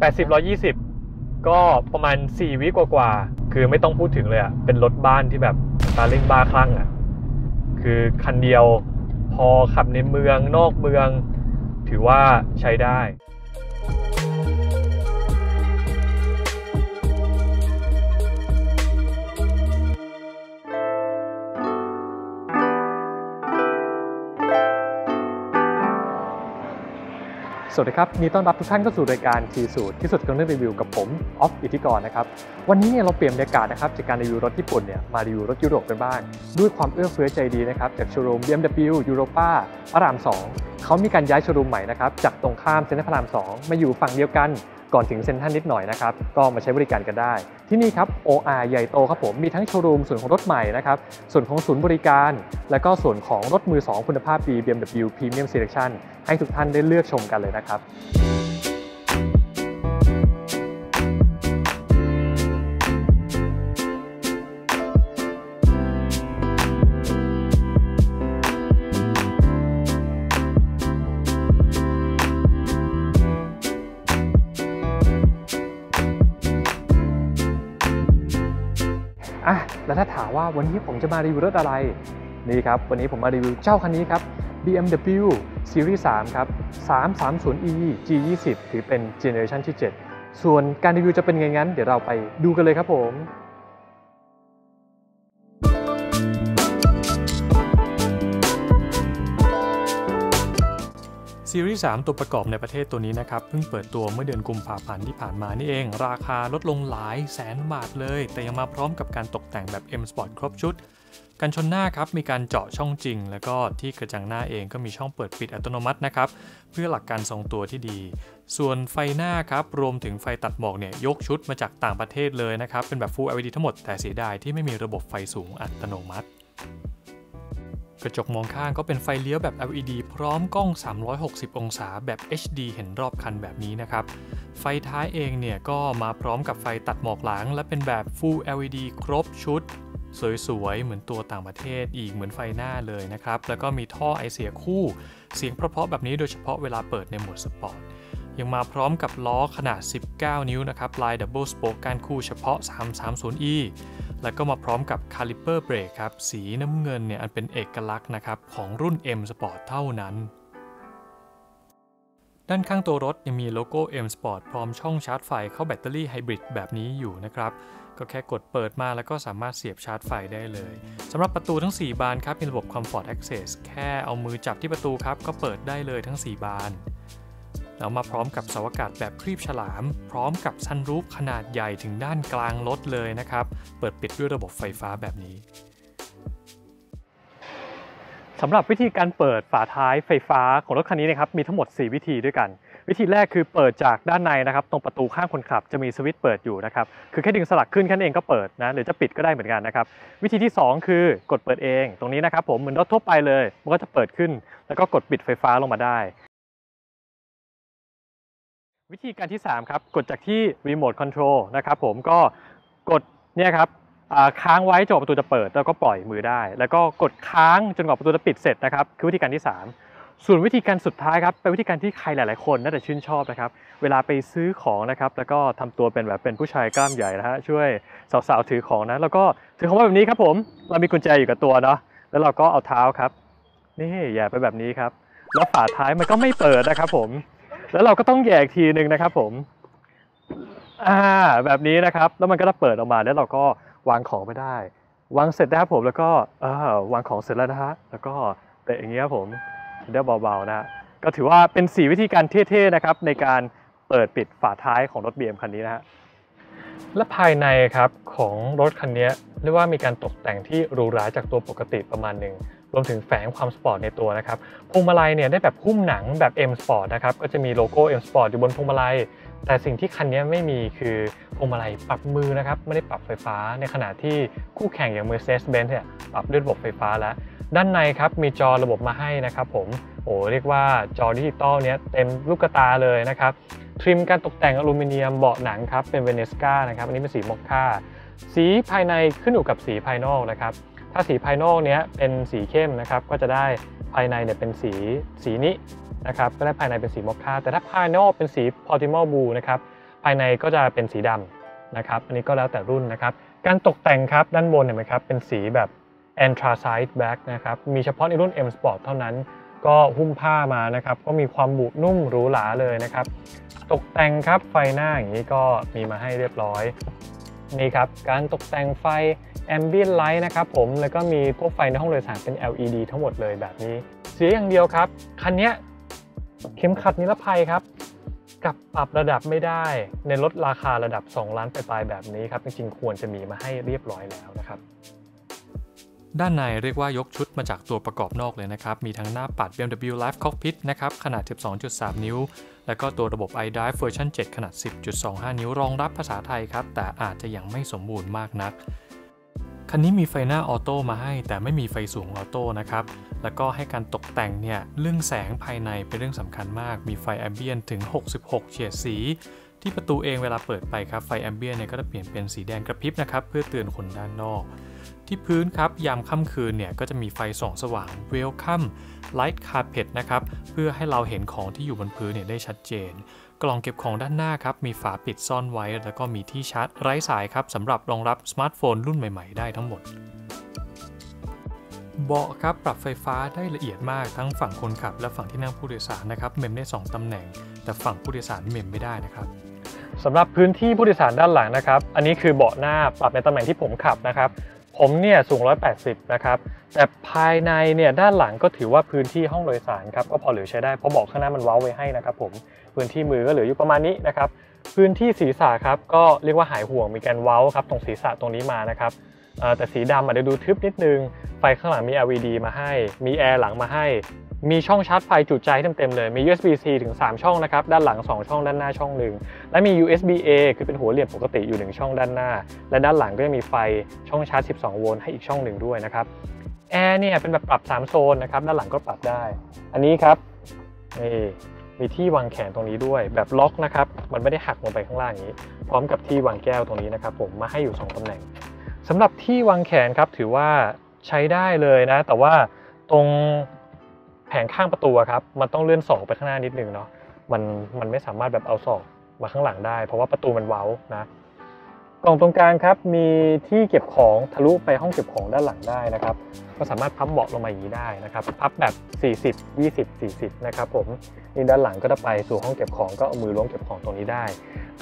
80 120 ก็ประมาณ 4 วิกว่าๆคือไม่ต้องพูดถึงเลยอะเป็นรถบ้านที่แบบตาเล่งบ้าคลั่งอะคือคันเดียวพอขับในเมืองนอกเมือง ถือว่าใช้ได้ สวัสดีครับมีต้อนรับทุกท่านเข้าสู่รายการทีสูตรที่สุดของเรื่องรีวิวกับผมออฟอิทธิกรนะครับวันนี้เนี่ยเราเปลี่ยนบรรยากาศนะครับจากการรีวิวรถญี่ปุ่นเนี่ยมารีวิวรถยุโรปกันบ้าง ด้วยความเอื้อเฟื้อใจดีนะครับจากโชว์รูม BMW Europa พระราม 2 เขามีการย้ายโชว์รูมใหม่นะครับจากตรงข้ามเซ็นทรัลพระราม 2 มาอยู่ฝั่งเดียวกัน ก่อนถึงเซ็นทรัลนิดหน่อยนะครับ ก็มาใช้บริการกันได้ ที่นี่ครับ OR ใหญ่โตครับผม มีทั้งโชว์รูมส่วนของรถใหม่นะครับ ส่วนของศูนย์บริการ และก็ส่วนของรถมือ 2 คุณภาพดี BMW Premium Selection ให้ทุกท่านได้เลือกชมกันเลยนะครับ แล้วถ้าถามว่าวันนี้ผมจะมารีวิวรถอะไร นี่ครับ วันนี้ผมมารีวิวเจ้าคันนี้ครับ BMW Series 3 ครับ 330e G20 ถือเป็นเจเนอเรชันที่ 7 ส่วนการรีวิวจะเป็นไงงั้น เดี๋ยวเราไปดูกันเลยครับผม ซีรีส์ 3 ตัวประกอบในประเทศตัวนี้นะครับ เพิ่งเปิดตัวเมื่อเดือนกุมภาพันธ์ที่ผ่านมานี่เอง ราคาลดลงหลายแสนบาทเลย แต่ยังมาพร้อมกับการตกแต่งแบบ M Sport ครบชุด กันชนหน้าครับ มีการเจาะช่องจริง แล้วก็ที่กระจังหน้าเองก็มีช่องเปิดปิดอัตโนมัตินะครับ เพื่อหลักการทรงตัวที่ดี ส่วนไฟหน้าครับรวมถึงไฟตัดหมอกเนี่ยยกชุดมาจากต่างประเทศเลยนะครับเป็นแบบ Full LED ทั้งหมดแต่เสียดายที่ไม่มีระบบไฟสูงอัตโนมัติ กระจกมองข้างก็เป็นไฟเลี้ยวแบบ LED พร้อมกล้อง 360 องศาแบบ HD เห็นรอบคันแบบนี้นะครับ ไฟท้ายเองเนี่ยก็มาพร้อมกับไฟตัดหมอกหลัง และเป็นแบบ Full LED ครบชุด สวยๆ เหมือนตัวต่างประเทศอีกเหมือนไฟหน้าเลยนะครับ แล้วก็มีท่อไอเสียคู่ เสียงเพราะๆแบบนี้โดยเฉพาะเวลาเปิดในโหมดสปอร์ตยังมาพร้อมกับล้อขนาด 19 นิ้วนะครับลาย Double Spoke ก้านคู่เฉพาะ 330e แล้วก็มาพร้อมกับคาลิเปอร์เบรกครับ สีน้ำเงินเนี่ยอันเป็นเอกลักษณ์นะครับของรุ่น M Sport เท่านั้น ด้านข้างตัวรถยังมีโลโก้ M Sport พร้อมช่องชาร์จไฟเข้าแบตเตอรี่ไฮบริดแบบนี้อยู่นะครับ ก็แค่กดเปิดมาแล้วก็สามารถเสียบชาร์จไฟได้เลยสำหรับประตูทั้ง 4 บานครับมีระบบ Comfort Access แค่เอามือจับที่ประตูครับก็เปิดได้เลยทั้ง 4 บาน แล้วมาพร้อมกับเสาอากาศแบบครีบฉลาม พร้อมกับซันรูฟขนาดใหญ่ถึงด้านกลางรถเลยนะครับ เปิดปิดด้วยระบบไฟฟ้าแบบนี้สำหรับวิธีการเปิดฝาท้ายไฟฟ้าของรถคันนี้นะครับมีทั้งหมด 4 วิธีด้วยกัน วิธีแรกคือเปิดจากด้านในนะครับตรงประตูข้างคนขับจะมีสวิตช์เปิดอยู่นะครับคือแค่ดึงสลักขึ้นแค่นั้นเองก็เปิดนะหรือจะปิดก็ได้เหมือนกันนะครับวิธีที่ 2 คือกดเปิดเองตรงนี้นะครับผมเหมือนรถทั่วไปเลย มันก็จะเปิดขึ้น แล้วก็กดปิดไฟฟ้าลงมาได้ วิธีการที่ 3 ครับ กดจากที่รีโมทคอนโทรลนะครับผมก็กดเนี่ยครับค้างไว้จนกว่าประตูจะเปิด แล้วก็ปล่อยมือได้ แล้วก็กดค้างจนกว่าประตูจะปิดเสร็จนะครับคือวิธีการที่ 3 ส่วนวิธีการสุดท้ายครับเป็นวิธีการที่ใครหลาย ๆ คนน่าจะชื่นชอบนะครับ เวลาไปซื้อของนะครับ แล้วก็ทำตัวเป็นแบบเป็นผู้ชายกล้ามใหญ่นะฮะช่วยสาว ๆ ถือของนะแล้วก็ถือของแบบนี้ครับผมเรามีกุญแจอยู่กับตัวเนาะแล้วเราก็เอาเท้าครับ นี่แย่ไปแบบนี้ครับ แล้วฝาท้ายมันก็ไม่เปิดนะครับผม แล้วเราก็ต้องแยกทีหนึ่งนะครับผม อ่า แบบนี้นะครับ แล้วมันก็จะเปิดออกมาแล้วเราก็วางของไปได้ วางเสร็จนะครับผมแล้วก็เออวางของเสร็จแล้วนะฮะแล้วก็เตะอย่างเงี้ยครับผมได้เบาๆนะฮะก็ถือว่าเป็น4วิธีการเท่ๆนะครับในการเปิดปิดฝาท้ายของรถ BM คันนี้นะฮะและภายในครับของรถคันนี้เรียกว่ามีการตกแต่งที่หรูหราจากตัวปกติประมาณหนึ่ง รวมถึงแฝงความสปอร์ตในตัวนะครับพวงมาลัยเนี่ยได้แบบหุ้มหนังแบบ M Sport นะครับก็จะมีโลโก้ M Sport อยู่บนพวงมาลัย แต่สิ่งที่คันนี้ไม่มีคือพวงมาลัยปรับมือนะครับไม่ได้ปรับไฟฟ้าในขณะที่คู่แข่งอย่าง Mercedes-Benz เนี่ยปรับด้วยระบบไฟฟ้าแล้ว ด้านในครับมีจอระบบมาให้นะครับผมโอ้เรียกว่าจอดิจิตอลเนี้ยเต็มลูกตาเลยนะครับ trim การตกแต่งอลูมิเนียมเบาะหนังครับเป็น Vernasca นะครับอันนี้เป็นสีมอคค่าสีภายในขึ้นอยู่กับสีภายนอกนะครับ ถ้าสีภายนอกเนี้ยเป็นสีเข้มนะครับก็จะได้ภายในเนี่ยเป็นสีสีนี้นะครับก็ได้ภายในเป็นสีมอคค่าแต่ถ้าภายนอกเป็นสี Portimao Blue นะครับภายในก็จะเป็นสีดำนะครับอันนี้ก็แล้วแต่รุ่นนะครับการตกแต่งครับด้านบนเห็นไหมครับเป็นสีแบบ anthracite black นะครับมีเฉพาะในรุ่น M Sport เท่านั้น ก็หุ้มผ้ามานะครับก็มีความบุนุ่มหรูหราเลยนะครับตกแต่งครับไฟหน้าอย่างนี้ก็มีมาให้เรียบร้อยนี่ครับการตกแต่งไฟ ambient light นะครับผม แล้วก็มีพวกไฟในห้องโดยสารเป็น LED ทั้งหมดเลยแบบนี้ เสียอย่างเดียวครับ คันนี้เข็มขัดนิรภัยครับกลับปรับระดับไม่ได้ในรถราคาระดับ 2 ล้านปลายๆแบบนี้ครับ จริงๆ ควรจะมีมาให้เรียบร้อยแล้วนะครับ ด้านในเรียกว่ายกชุดมาจากตัวประกอบนอกเลยนะครับ มีทั้งหน้าปัด BMW Live Cockpit นะครับ ขนาด 12.3 นิ้ว แล้วก็ตัวระบบ iDrive เวอร์ชัน7ขนาด 10.25 นิ้วรองรับภาษาไทยครับ แต่อาจจะยังไม่สมบูรณ์มากนัก คันนี้มีไฟหน้าออโต้มาให้ แต่ไม่มีไฟสูงออโต้นะครับ แล้วก็ให้การตกแต่งเนี่ยเรื่องแสงภายในเป็นเรื่องสำคัญมาก มีไฟ ambient ถึง 66 เฉดสี ที่ประตูเองเวลาเปิดไปครับ ไฟ ambient เนี่ยก็จะเปลี่ยนเป็นสีแดงกระพริบนะครับ เพื่อเตือนคนด้านนอก ที่พื้นครับยามค่ำคืนเนี่ยก็จะมีไฟส่องสว่าง Welcome Light Carpet นะครับเพื่อให้เราเห็นของที่อยู่บนพื้นเนี่ยได้ชัดเจน กล่องเก็บของด้านหน้าครับมีฝาปิดซ่อนไว้ แล้วก็มีที่ชาร์จไร้สายครับสำหรับรองรับสมาร์ทโฟนรุ่นใหม่ๆ ได้ทั้งหมดเบาะครับปรับไฟฟ้าได้ละเอียดมากทั้งฝั่งคนขับและฝั่งที่นั่งผู้โดยสารนะครับเมมได้ 2ตำแหน่ง แต่ฝั่งผู้โดยสารเมมไม่ได้นะครับสำหรับพื้นที่ผู้โดยสารด้านหลังนะครับ อันนี้คือเบาะหน้าปรับในตำแหน่งที่ผมขับนะครับ ผมเนี่ยสูง 180 นะครับ แต่ภายในเนี่ยด้านหลังก็ถือว่าพื้นที่ห้องโดยสารครับก็พอเหลือใช้ได้ เพราะบอกข้างหน้ามันว้าไว้ให้นะครับผม พื้นที่มือก็เหลืออยู่ประมาณนี้นะครับ พื้นที่ศีรษะครับก็เรียกว่าหายห่วงมีการเว้าครับตรงศีรษะตรงนี้มานะครับแต่สีดำอาจจะดูทึบนิดนึง ไฟข้างหลังมี LED มาให้ มีแอร์หลังมาให้ มีช่องชาร์จไฟจุใจเต็มๆเลย มี USB-C ถึง 3 ช่องนะครับ ด้านหลัง 2 ช่องด้านหน้าช่องหนึ่ง และมี USB-A คือเป็นหัวเหลี่ยมปกติอยู่ 1 ช่องด้านหน้า และด้านหลังก็จะมีไฟช่องชาร์จ 12 โวลต์ให้อีกช่องหนึ่งด้วยนะครับแอร์เนี่ยเป็นแบบปรับ 3 โซนนะครับ ด้านหลังก็ปรับได้ อันนี้ครับนี่มีที่วางแขนตรงนี้ด้วย แบบล็อกนะครับ มันไม่ได้หักลงไปข้างล่างอย่างนี้ พร้อมกับที่วางแก้วตรงนี้นะครับ ผมมาให้อยู่ 2ตำแหน่งสำหรับที่วางแขนครับถือว่าใช้ได้เลยนะ แต่ว่าตรง งข้างประตูครับ มันต้องเลื่อนศอกไปข้างหน้านิดนึงเนาะ มันมันไม่สามารถแบบเอาศอกมาข้างหลังได้ เพราะว่าประตูมันเว้านะ กล่องตรงกลางครับมีที่เก็บของทะลุไปห้องเก็บของด้านหลังได้นะครับ ก็สามารถพับเบาะลงมาอย่างนี้ได้นะครับ พับแบบ 40 20 40 นะครับผม นี่ด้านหลังก็จะไปสู่ห้องเก็บของก็เอามือล้วงเก็บของตรงนี้ได้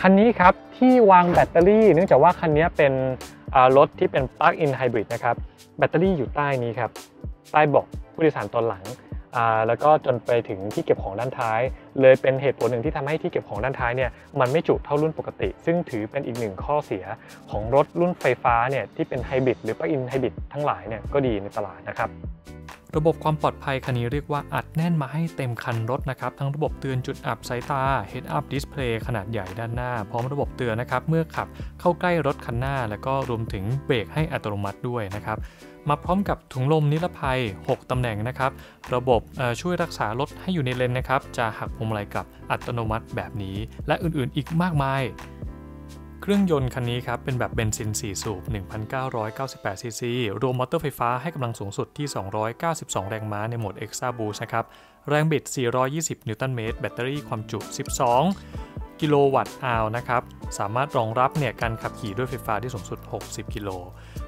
คันนี้ครับที่วางแบตเตอรี่เนื่องจากว่าคันนี้เป็นรถที่เป็น plug-in hybrid นะครับ แบตเตอรี่อยู่ใต้นี้ครับ ใต้เบาะผู้โดยสารตอนหลัง แล้วก็จนไปถึงที่เก็บของด้านท้าย เลยเป็นเหตุผลหนึ่งที่ทำให้ที่เก็บของด้านท้ายเนี่ยมันไม่จุเท่ารุ่นปกติ ซึ่งถือเป็นอีกหนึ่งข้อเสียของรถรุ่นไฟฟ้าเนี่ยที่เป็นไฮบริดหรือ plug-in hybrid ทั้งหลายเนี่ยก็ดีในตลาดนะครับระบบความปลอดภัยคันนี้เรียกว่าอัดแน่นมาให้เต็มคันรถนะครับ ทั้งระบบเตือนจุดอับสายตา Head Up Display ขนาดใหญ่ด้านหน้า พร้อมระบบเตือนนะครับ เมื่อขับเข้าใกล้รถคันหน้า แล้วก็รวมถึงเบรกให้อัตโนมัติด้วยนะครับ มาพร้อมกับถุงลมนิรภัย 6 ตำแหน่งนะครับ ระบบช่วยรักษารถให้อยู่ในเลนนะครับ จะหักพวงมาลัยกลับอัตโนมัติแบบนี้ และอื่นๆ อีกมากมาย เครื่องยนต์คันนี้ครับ เป็นแบบเบนซิน 4 สูบ 1,998 ซีซี รวมมอเตอร์ไฟฟ้าให้กำลังสูงสุดที่ 292 แรงม้าในโหมด Extra Boost นะครับ แรงบิด 420 นิวตันเมตร แบตเตอรี่ความจุ 12 กิโลวัตต์อาวนะครับ สามารถรองรับเนี่ยการขับขี่ด้วยไฟฟ้าที่สูงสุด 60 กิโล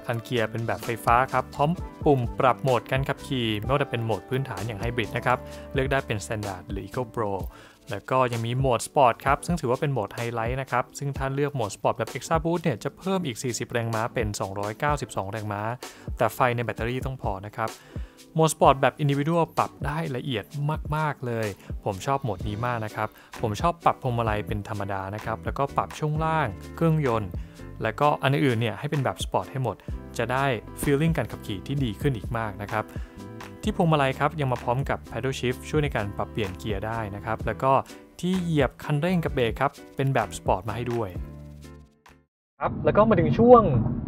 คันเกียร์เป็นแบบไฟฟ้าครับ พร้อมปุ่มปรับโหมดการขับขี่ ไม่ว่าจะเป็นโหมดพื้นฐานอย่างไฮบริดนะครับ เลือกได้เป็น Standard หรือ Eco Pro แล้วก็ยังมีโหมดสปอร์ตครับ ซึ่งถือว่าเป็นโหมดไฮไลท์นะครับ ซึ่งถ้าเลือกโหมดสปอร์ตแบบ Extra Boost เนี่ย จะเพิ่มอีก 40 แรงม้าเป็น 292 แรงม้า แต่ไฟในแบตเตอรี่ต้องพอนะครับ โหมดสปอร์ตแบบ Individual ปรับได้ละเอียดมาก ๆ เลย ผมชอบโหมดนี้มากนะครับ ผมชอบปรับพวงมาลัยเป็นธรรมดานะครับ แล้วก็ปรับช่วงล่าง เครื่องยนต์ แล้วก็อันอื่นเนี่ยให้เป็นแบบสปอร์ตให้หมด จะได้ feeling การขับขี่ที่ดีขึ้นอีกมากนะครับ ที่พวงมาลัยครับยังมาพร้อมกับ paddle shift ช่วยในการปรับเปลี่ยนเกียร์ได้นะครับ แล้วก็ที่เหยียบคันเร่งกับเบรกครับ เป็นแบบสปอร์ตมาให้ด้วยครับแล้วก็มาถึงช่วง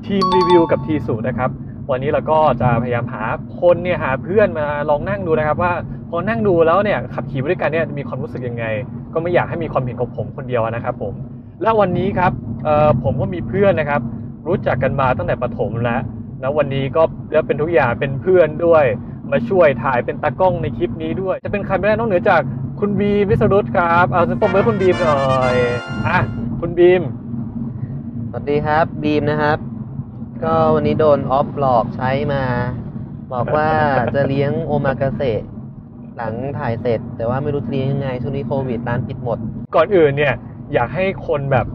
ทีมรีวิวกับทีสูนะครับ วันนี้เราก็จะพยายามหาคนเนี่ยหาเพื่อนมาลองนั่งดูนะครับ ว่าพอนั่งดูแล้วเนี่ยขับขี่ไปด้วยกันเนี่ยมีความรู้สึกยังไง ก็ไม่อยากให้มีความเห็นของผมคนเดียวนะครับผมและวันนี้ครับผมก็มีเพื่อนนะครับ รู้จักกันมาตั้งแต่ประถมแล้วแล้ววันนี้ก็แล้วเป็นทุกอย่างเป็นเพื่อนด้วย มาช่วยถ่ายเป็นตากล้องในคลิปนี้ด้วย จะเป็นใครไม่ได้นอกเหนือจากคุณบีมวิสรุตครับ เอาสปมเบอร์คุณบีมหน่อยอะคุณบีม สวัสดีครับบีมนะครับ ก็วันนี้โดนออฟหลอกใช้มา บอกว่าจะเลี้ยงโอมากาเสะหลังถ่ายเสร็จ แต่ว่าไม่รู้จะเลี้ยงยังไงช่วงนี้โควิดร้านปิดหมด ก่อนอื่นเนี่ย อยากให้คนแบบ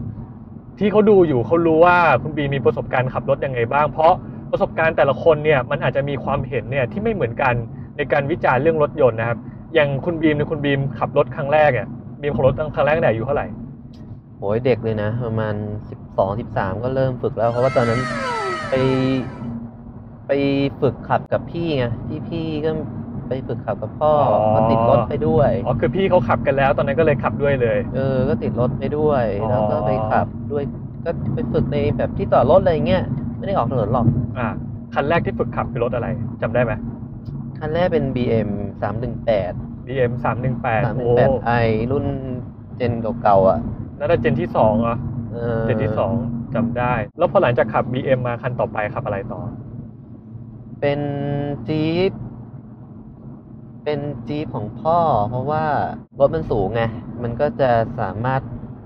ที่เขาดูอยู่เขารู้ว่าคุณบีมมีประสบการณ์ขับรถยังไงบ้างเพราะ ประสบการณ์แต่ละคนเนี่ยมันอาจจะมีความเห็นเนี่ยที่ไม่เหมือนกันในการวิจารณ์เรื่องรถยนต์นะครับ อย่างคุณบีมเนี่ยคุณบีมขับรถครั้งแรกเนี่ยบีมขับรถครั้งแรกตั้งแต่อายู่เท่าไหร่โหยเด็กเลยนะ ประมาณสิบสองสิบสามก็เริ่มฝึกแล้ว เพราะว่าตอนนั้นไปไปฝึกขับกับพี่ไงพี่พี่ก็ไปฝึกขับกับพ่อออ ก็ติดรถไปด้วย อ๋อคือพี่เขาขับกันแล้ว ตอนนั้นก็เลยขับด้วยเลย เออ ก็ติดรถไปด้วย อ๋อ แล้วก็ไปขับด้วย ก็ไปฝึกในแบบที่ต่อรถอะไรเงี้ย ไม่ได้ออกถนนหรอก อ่า คันแรกที่ฝึกขับเป็นรถอะไรจำได้ไหมคันแรกเป็น BM 318 BM 3 1 8โอ้ 318i รุ่นเจนเก่าๆอะนั่นนะเจนที่สองเหรอออเจนที่สองจำได้ แล้วพอหลังจากขับ BM มาคันต่อไปขับอะไรต่อ เป็นจี๊ปเป็นจี๊ปของพ่อ เพราะว่ารถมันสูงไง มันก็จะสามารถ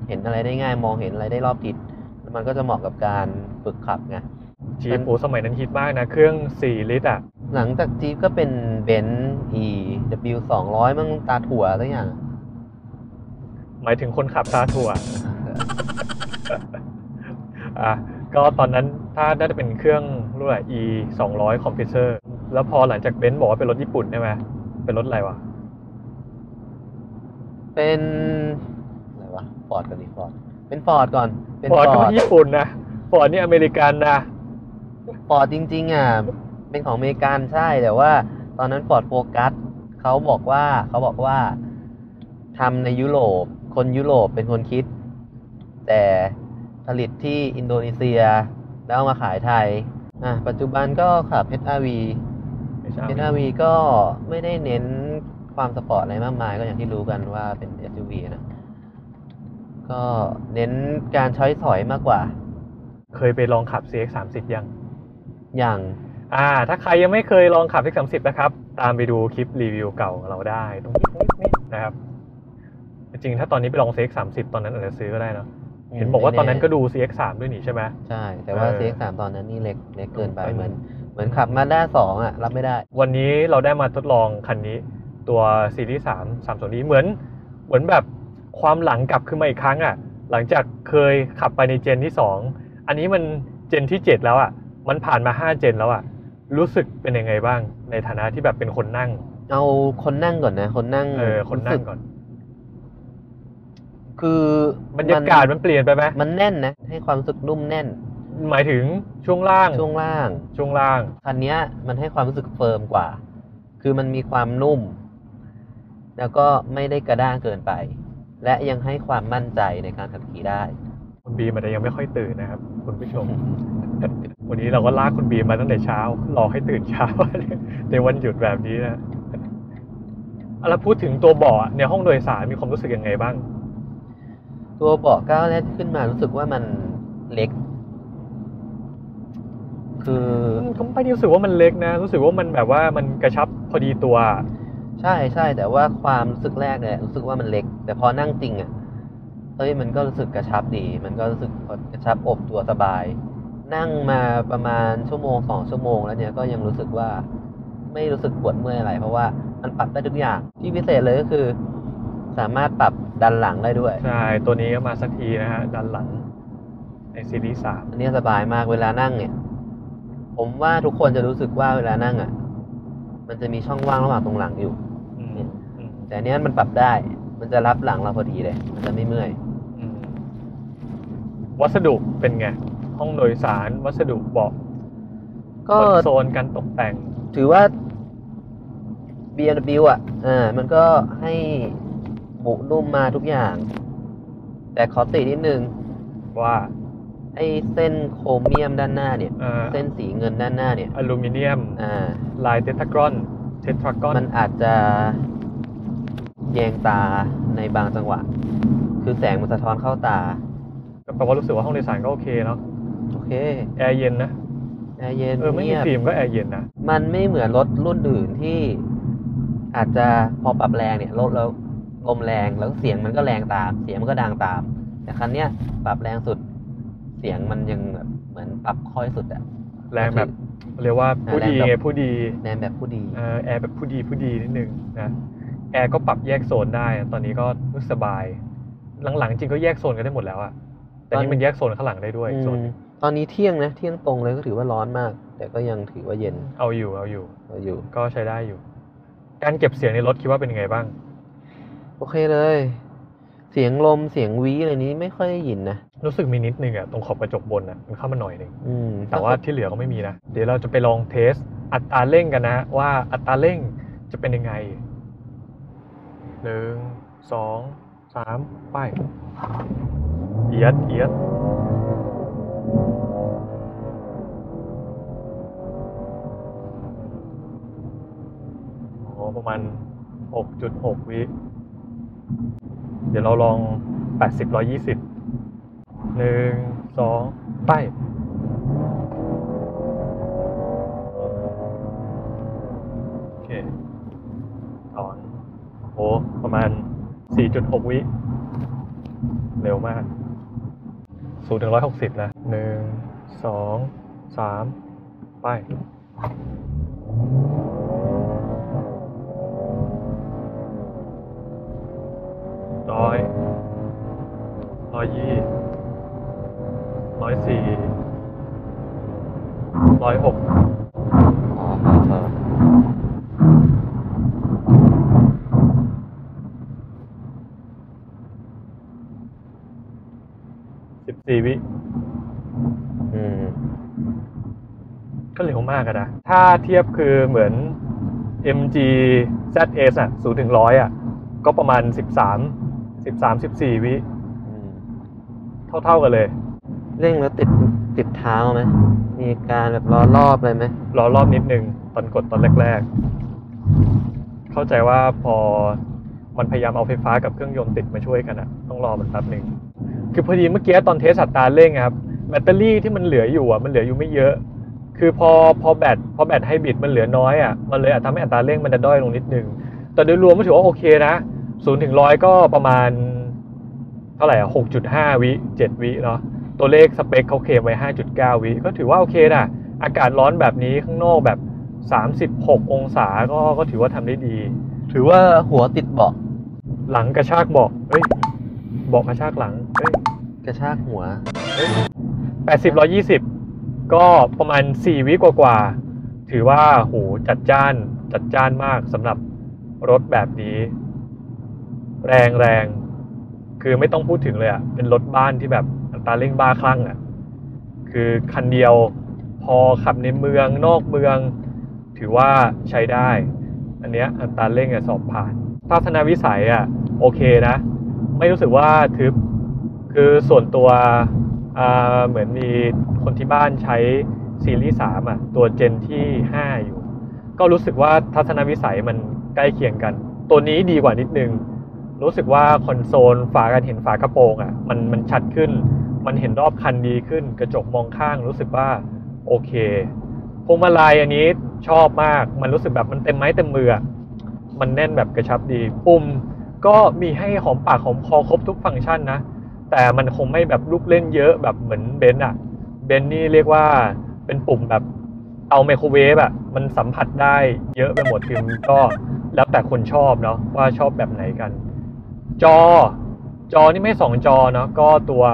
เห็นอะไรได้ง่าย มองเห็นอะไรได้รอบทิศแล้วมันก็จะเหมาะกับการฝึกขับไง จีปโอ้สมัยนั้นฮิตมากนะ เครื่อง 4 ลิตรอะ หลังจากจี๊ปก็เป็นเบนซ์ E W 200มั่งตาถั่วสักอย่าง หมายถึงคนขับตาถั่ว อะก็ตอนนั้นถ้าน่าจะเป็นเครื่องรุ่นอะไร e 200 compressor แล้วพอหลังจากเบนซ์บอกว่าเป็นรถญี่ปุ่นใช่ไหมเป็นรถอะไรวะ เป็นอะไรวะฟอร์ดกันดิฟอร์ดเป็นฟอร์ดก่อน เป็นฟอร์ดฟก็อร์ไม่ดญี่ปุ่นนะฟอร์ดนี่อเมริกันนะ ฟอร์ดจริง ๆ อะ เป็นของอเมริกันใช่ แต่ว่า ตอนนั้นฟอร์ดโฟกัสเขาบอกว่าเขาบอกว่าทำในยุโรป คนยุโรปเป็นคนคิด แต่ผลิตที่อินโดนีเซีย แล้วเอามาขายไทย อะ ปัจจุบันก็ขับ HRV ไม่ใช่ HRV ก็ไม่ได้เน้นความสปอร์ตอะไรมากมายก็อย่างที่รู้กันว่าเป็น SUV นะ ก็เน้นการใช้สอยมากกว่า เคยไปลองขับ CX 3 0ยัง อย่างอ่าถ้าใครยังไม่เคยลองขับ CX 3 0 นะครับ ตามไปดูคลิปรีวิวเก่าของเราได้ตรงนี้นี้นะครับ จริงๆ ถ้าตอนนี้ไปลอง CX 3 0 ตอนนั้นอาจจะซื้อก็ได้เนอะเห็นบอกว่าตอนนั้นก็ดู CX 3 ด้วยนี่ใช่ไหมใช่ แต่ว่าเออ CX3 ตอนนั้นนี่เล็กเล็กเกินไปเออเหมือนเหมือนขับมาด้าสองอะ รับไม่ได้ วันนี้เราได้มาทดลองคันนี้ตัวซีรีส์สามสามส่วนนี้เหมือนเหมือนแบบความหลังกลับขึ้นมาอีกครั้งอะ หลังจากเคยขับไปในเจนที่สองอันนี้มันเจนที่เจ็ดแล้วอะ มันผ่านมาห้าเจนแล้วอะรู้สึกเป็นยังไงบ้าง ในฐานะที่แบบเป็นคนนั่ง เอาคนนั่งก่อนนะ คนนั่งเออคนนั่รู้งสึก่อน คือบรรยากาศมันเปลี่ยนไปไหมมันแน่นนะ ให้ความรู้สึกนุ่มแน่น หมายถึงช่วงล่าง ช่วงล่าง ช่วงล่างคันเนี้ยมันให้ความรู้สึกเฟิร์มกว่า คือมันมีความนุ่ม แล้วก็ไม่ได้กระด้างเกินไป และยังให้ความมั่นใจในการขับขี่ได้คุณบีมอาจจะยังไม่ค่อยตื่นนะครับ คุณผู้ชม วันนี้เราก็ลากคุณบีมมาตั้งแต่เช้า รอให้ตื่นเช้าในวันหยุดแบบนี้นะอะแล้วพูดถึงตัวเบาะในห้องโดยสารมีความรู้สึกยังไงบ้าง ตัวเบาะก้าวแรกที่ขึ้นมารู้สึกว่ามันเล็ก คือก็ไม่ได้รู้สึกว่ามันเล็กนะ รู้สึกว่ามันแบบว่ามันกระชับพอดีตัว ใช่ใช่แต่ว่าความรู้สึกแรกเนี่ยรู้สึกว่ามันเล็ก แต่พอนั่งจริงอะเฮ้ยมันก็รู้สึกกระชับดี มันก็รู้สึกกระชับอบตัวสบาย นั่งมาประมาณชั่วโมงสองชั่วโมงแล้วเนี่ยก็ยังรู้สึกว่าไม่รู้สึกปวดเมื่อยอะไร เพราะว่ามันปรับได้ทุกอย่างที่พิเศษเลยก็คือ สามารถปรับดันหลังได้ด้วย ใช่ ตัวนี้ก็มาสักทีนะฮะด้านหลังในซีรีส์สามอันนี้สบายมากเวลานั่งเนี่ย ผมว่าทุกคนจะรู้สึกว่าเวลานั่งอะ มันจะมีช่องว่างระหว่างตรงหลังอยู่อืมอืมแต่อันเนี้ยมันปรับได้ มันจะรับหลังเราพอดีเลย มันจะไม่เมื่อยอืมวัสดุเป็นไง ห้องโดยสารวัสดุเบาะก็คอนโซนการตกแต่ง ถือว่า BMW อะอ่ามันก็ให้บุนุ่มมาทุกอย่าง แต่ขอตินิดนึงว่าไอ้เส้นโครเมียมด้านหน้าเนี่ยอ่าเส้นสีเงินด้านหน้าเนี่ย อลูมิเนียมอ่าลายเทตากรอน เทตรากอน มันอาจจะแยงตาในบางจังหวะ คือแสงมันสะท้อนเข้าตา ก็แปลว่ารู้สึกว่าห้องโดยสารก็โอเคเนาะ โอเค แอร์เย็นนะแอร์เย็นเออไม่มีเงียบฟิล์มก็แอร์เย็นนะ มันไม่เหมือนรถรุ่นอื่นที่ อาจจะพอปรับแรงเนี่ยรถแล้วลมแรงแล้วเสียงมันก็แรงตาม เสียงมันก็ดังตาม แต่คันเนี้ยปรับแรงสุด เสียงมันยังแบบเหมือนปรับค่อยสุดอะ แรงแบบเรียกว่าผู้ดีแรงแบบ ไงผู้ดีแนมแบบผู้ดี เออแอร์แบบผู้ดีผู้ดีนิดนึงนะแอร์ก็ปรับแยกโซนได้ตอนนี้ก็รู้สึกสบาย หลังๆจริงก็แยกโซนกันได้หมดแล้วอะแต่นี่มันแยกโซนข้างหลังได้ด้วยอีกโซนหนึ่ง ตอนนี้เที่ยงนะเที่ยงตรงเลยก็ถือว่าร้อนมาก แต่ก็ยังถือว่าเย็นเอาอยู่เอาอยู่ เราอยู่ ก็ใช้ได้อยู่ การเก็บเสียงในรถคิดว่าเป็นยังไงบ้าง โอเคเลย เสียงลมเสียงหวีอะไรนี้ไม่ค่อยได้ยินนะรู้สึกมีนิดนึงอะตรงขอบกระจกบนอะมันเข้ามาหน่อยหนึ่งอืมแต่ว่าที่เหลือก็ไม่มีนะ เดี๋ยวเราจะไปลองเทสอัตราเร่งกันนะ ว่าอัตราเร่งจะเป็นยังไงหนึ่งสองสามไป เอียดเอียด โอ้ประมาณ 6.6 วิ เดี๋ยวเราลอง 80 120หนึ่งสองไปโอเคถอนโอ้ประมาณ 4.6 วิ เร็วมากศูนย์ถึงร้อยหกสิบนะ หนึ่งสองสามไปร้อยร้อยยี่ร้อยสี่ร้อยหก อ๋อพอพอ สิบสี่วิ อืม ก็เร็ว มากอะนะ ถ้าเทียบคือเหมือน MG ZS อะศูนย์ถึงร้อยอะ ก็ประมาณสิบสามสิบสามสิบสี่วิอืมเท่าๆกันเลย เร่งแล้วติดติดเท้าไหมมีการแบบล้อรอบอะไรไหมรอรอบนิดนึง ตอนกดตอนแรกๆ เข้าใจว่าพอมันพยายามเอาไฟฟ้ากับเครื่องยนต์ติดมาช่วยกันอะต้องรอมันแป๊บหนึ่งคือพอดีเมื่อกี้ตอนเทสอัตราเร่งอะครับแบตเตอรี่ที่มันเหลืออยู่อะมันเหลืออยู่ไม่เยอะ คือพอพอแบตพอแบตไฮบริดมันเหลือน้อยอะมันเลยอาจทำให้อัตราเร่งมันจะด้อยลงนิดนึง แต่โดยรวมก็ถือว่าโอเคนะศูนย์ถึงร้อยก็ประมาณ เท่าไหร่อะ6.5วิ7วิเนาะตัวเลขสเปคเขาเคลมไว้5.9วิก็ถือว่าโอเคนะอากาศร้อนแบบนี้ข้างนอกแบบ36องศาก็ก็ถือว่าทำได้ดี ถือว่าหัวติดเบาะหลังกระชากเบาะเฮ้ยเบาะกระชากหลังเฮ้ยกระชากหัว80 120 ก็ประมาณ 4 วิกว่าๆถือว่าโหจัดจ้านจัดจ้านมากสำหรับรถแบบนี้ แรงแรงคือไม่ต้องพูดถึงเลยอะเป็นรถบ้านที่แบบอัตราเร่งบ้าคลั่งอะคือคันเดียวพอขับในเมืองนอกเมือง ถือว่าใช้ได้ อันเนี้ยอัตราเร่งอะสอบผ่านทัศนวิสัยอะโอเคนะ ไม่รู้สึกว่าทึบคือส่วนตัว เหมือนมีคนที่บ้านใช้ซีรีส์3อะตัวเจนที่ 5 อยู่ ก็รู้สึกว่าทัศนวิสัยมันใกล้เคียงกัน ตัวนี้ดีกว่านิดนึง รู้สึกว่าคอนโซลฝาการเห็นฝากระโปรงอะมันมันชัดขึ้น มันเห็นรอบคันดีขึ้น กระจกมองข้างรู้สึกว่าโอเคพวงมาลัยอันนี้ชอบมากมันรู้สึกแบบมันเต็มไม้เต็มมืออะมันแน่นแบบกระชับดี ปุ่มก็มีให้หอมปากหอมคอครบทุกฟังก์ชันนะ แต่มันคงไม่แบบลูกเล่นเยอะแบบเหมือนเบนซ์อะเบนซ์นี่เรียกว่าเป็นปุ่มแบบเตาไมโครเวฟอะมันสัมผัสได้เยอะไปหมดคือมันก็แล้วแต่คนชอบเนาะว่าชอบแบบไหนกัน จอ จอนี่ไม่สองจอเนาะก็ตัว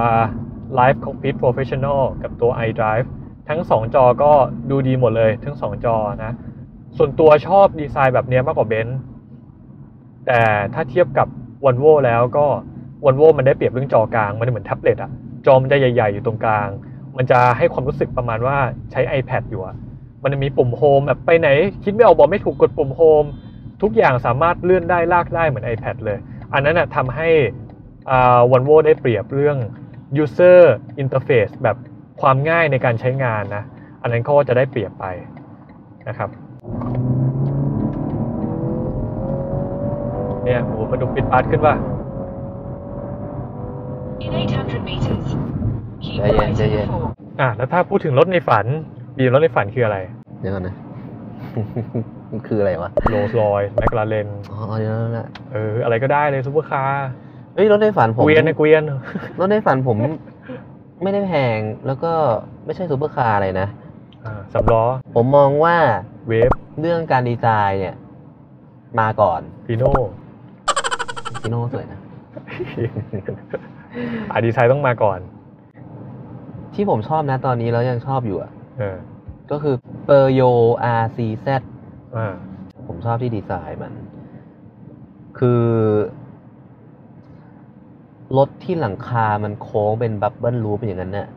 Live Cockpit Professional กับตัว iDrive ทั้งสองจอก็ดูดีหมดเลย ทั้งสองจอนะ ส่วนตัวชอบดีไซน์แบบเนี้ยมากกว่าเบนซ์แต่ถ้าเทียบกับ v o l v o แล้วก็ v o l v o มันได้เปรียบเรื่องจอกลาง มันเหมือนแท็บเล็ตอะจอมันจะใหญ่ ๆ อยู่ตรงกลาง มันจะให้ความรู้สึกประมาณว่าใช้ iPad อยู่อะมันจะมีปุ่มโฮมแบบไปไหน คิดไม่ออกบอกไม่ถูกกดปุ่มโฮมทุกอย่างสามารถเลื่อนได้ลากได้เหมือน iPad เลย อันนั้นอะทำให้อ่า v o l v o ได้เปรียบเรื่อง user interface แบบความง่ายในการใช้งานนะ อันนั้นก็จะได้เปรียบไปนะครับเนี่ยโหมาดูปิดปาร์ตขึ้นป่ะ In 800 meters, keep Yeah, yeah, right yeah, in yeah. four. อะแล้วถ้าพูดถึงรถในฝันบีมรถในฝันคืออะไรเดี๋ยวก่อนนะมันคืออะไรวะโรลส์รอยแมคลาเรนอ๋อเดี๋ยวนั่นแหละเอออะไรก็ได้เลยซูเปอร์คาร์เฮ้ยรถในฝันผมเกวียนนะเกวียนรถในฝันผมไม่ได้แพงแล้วก็ไม่ใช่ซูเปอร์คาร์อะไรนะอ่าสองล้อผมมองว่าเวฟเรื่องการดีไซน์เนี่ย มาก่อนพีโน่ฟิโน่สวยนะ อ่าดีไซน์ต้องมาก่อน ที่ผมชอบนะตอนนี้แล้วยังชอบอยู่อะเออก็คือเปอร์โย RCZ อ่าผมชอบที่ดีไซน์มัน คือ รถที่หลังคามันโค้งเป็นบับเบิลรูปอย่างนั้นเนี่ย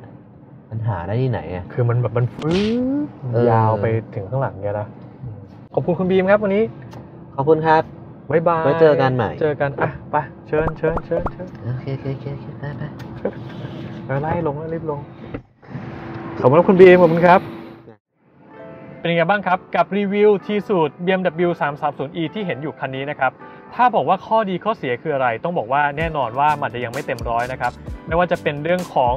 มันหาได้ที่ไหนอะ คือมันแบบมันฟื้เออ ยาวไปถึงข้างหลังเนี่ยนะขอบคุณคุณบีมครับวันนี้ ขอบคุณครับ บ๊ายบายไว้เจอกันใหม่ เจอกัน อะ ไป เชิญเชิญเชิญเชิญโอเคโอเคโอเคโอเคไปไปไปไล่ลงแล้วรีบลง ขอบคุณครับคุณบีมขอบคุณครับ เป็นยังไงบ้างครับ กับรีวิวทีสูตร BMW 330e ที่เห็นอยู่คันนี้นะครับ ถ้าบอกว่าข้อดีข้อเสียคืออะไร ต้องบอกว่าแน่นอนว่ามันจะยังไม่เต็มร้อยนะครับ ไม่ว่าจะเป็นเรื่องของ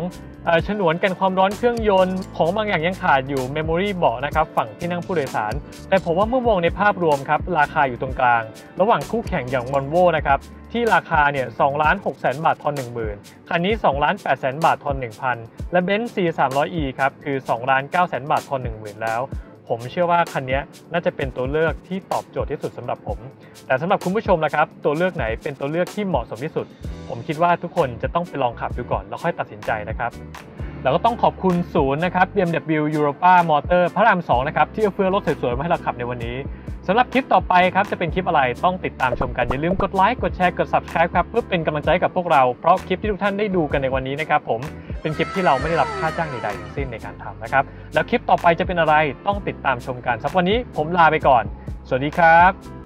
ฉนวนกันความร้อนเครื่องยนต์ของบางอย่างยังขาดอยู่ Memory เบาะนะครับฝั่งที่นั่งผู้โดยสาร แต่ผมว่าเมื่อมองในภาพรวมครับราคาอยู่ตรงกลาง ระหว่างคู่แข่งอย่าง Volvo นะครับที่ราคาเนี่ย2ล้าน6แสนบาททอน10,000 คันนี้2ล้าน8แสนบาททอน1,000 และ Benz C 3 0 0 e ครับคือ2ล้าน9แสนบาททอน10,000 แล้ว ผมเชื่อว่าคันนี้น่าจะเป็นตัวเลือกที่ตอบโจทย์ที่สุดสำหรับผม แต่สำหรับคุณผู้ชมนะครับ ตัวเลือกไหนเป็นตัวเลือกที่เหมาะสมที่สุด ผมคิดว่าทุกคนจะต้องไปลองขับดูก่อนแล้วค่อยตัดสินใจนะครับ แล้วก็ต้องขอบคุณศูนย์นะครับ BMW Europa Motor พระราม 2 นะครับ ที่เอาเฟือรถสวยๆ มาให้เราขับในวันนี้สำหรับคลิปต่อไปครับ จะเป็นคลิปอะไรต้องติดตามชมกัน อย่าลืมกดไลค์กดแชร์กด subscribe ครับ เพื่อเป็นกำลังใจกับพวกเรา เพราะคลิปที่ทุกท่านได้ดูกันในวันนี้นะครับผมเป็นคลิปที่เราไม่ได้รับค่าจ้างใดๆทั้งสิ้นในการทำนะครับแล้วคลิปต่อไปจะเป็นอะไรต้องติดตามชมกันสำหรับวันนี้ผมลาไปก่อน สวัสดีครับ